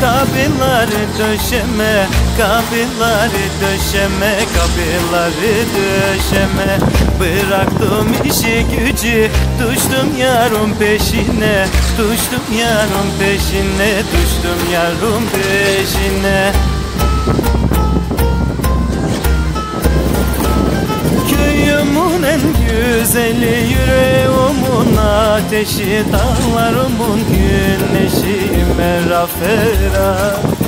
Kapıları döşeme Kapıları döşeme Kapıları döşeme. Bıraktım işi gücü Düştüm yarın peşine Düştüm yarın peşine Düştüm yarın peşine. Köyümün en güzeli yüreğimin ateşi Dağlarımın güneşi merafera